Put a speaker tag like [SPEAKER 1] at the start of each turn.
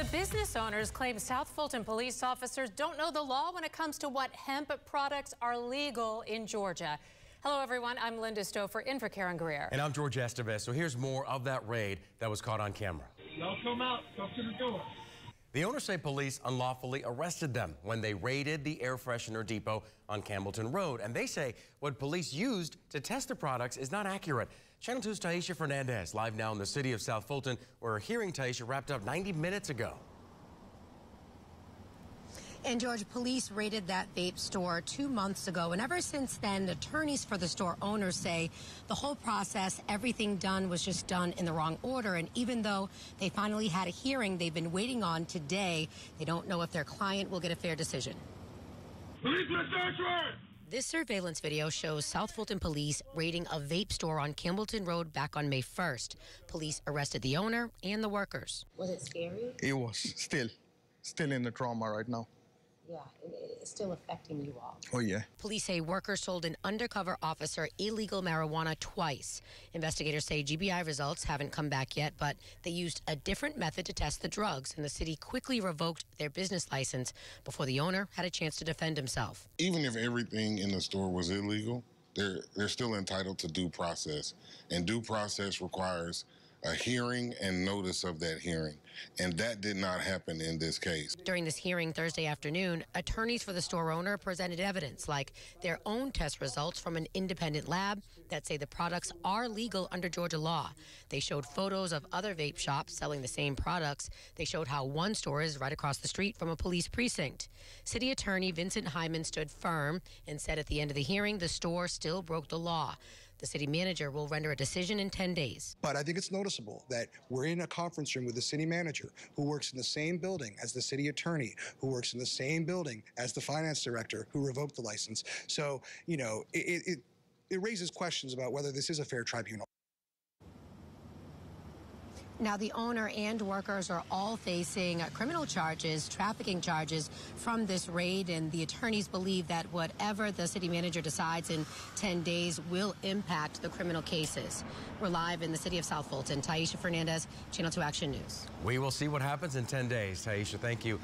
[SPEAKER 1] The business owners claim South Fulton police officers don't know the law when it comes to what hemp products are legal in Georgia. Hello, everyone. I'm Linda Stouffer in for Karen Greer.
[SPEAKER 2] And I'm George Estevez. So here's more of that raid that was caught on camera.
[SPEAKER 3] Y'all come out. Come to the door.
[SPEAKER 2] The owners say police unlawfully arrested them when they raided the air freshener depot on Campbellton Road. And they say what police used to test the products is not accurate. Channel 2's Tyisha Fernandes live now in the city of South Fulton, where a hearing, Tyisha, wrapped up 90 minutes ago.
[SPEAKER 4] And George, police raided that vape store two months ago. And ever since then, attorneys for the store owners say the whole process, everything done was just done in the wrong order. And even though they finally had a hearing they've been waiting on today, they don't know if their client will get a fair decision.
[SPEAKER 3] Police search warrant!
[SPEAKER 4] This surveillance video shows South Fulton police raiding a vape store on Campbellton Road back on May 1st. Police arrested the owner and the workers.
[SPEAKER 5] Was it scary?
[SPEAKER 6] It was still, still in the trauma right now.
[SPEAKER 5] Yeah, it's still affecting you all.
[SPEAKER 6] Oh, yeah.
[SPEAKER 4] Police say workers sold an undercover officer illegal marijuana twice. Investigators say GBI results haven't come back yet, but they used a different method to test the drugs, and the city quickly revoked their business license before the owner had a chance to defend himself.
[SPEAKER 7] Even if everything in the store was illegal, they're they're still entitled to due process, and due process requires a hearing and notice of that hearing. And that did not happen in this case.
[SPEAKER 4] During this hearing Thursday afternoon, attorneys for the store owner presented evidence like their own test results from an independent lab that say the products are legal under Georgia law. They showed photos of other vape shops selling the same products. They showed how one store is right across the street from a police precinct. City Attorney Vincent Hyman stood firm and said at the end of the hearing the store still broke the law. The city manager will render a decision in 10 days.
[SPEAKER 8] But I think it's noticeable that we're in a conference room with the city manager who works in the same building as the city attorney, who works in the same building as the finance director who revoked the license. So, you know, it, it, it raises questions about whether this is a fair tribunal.
[SPEAKER 4] Now, the owner and workers are all facing criminal charges, trafficking charges from this raid, and the attorneys believe that whatever the city manager decides in 10 days will impact the criminal cases. We're live in the city of South Fulton. Tyisha Fernandes, Channel 2 Action News.
[SPEAKER 2] We will see what happens in 10 days. Tyisha, thank you.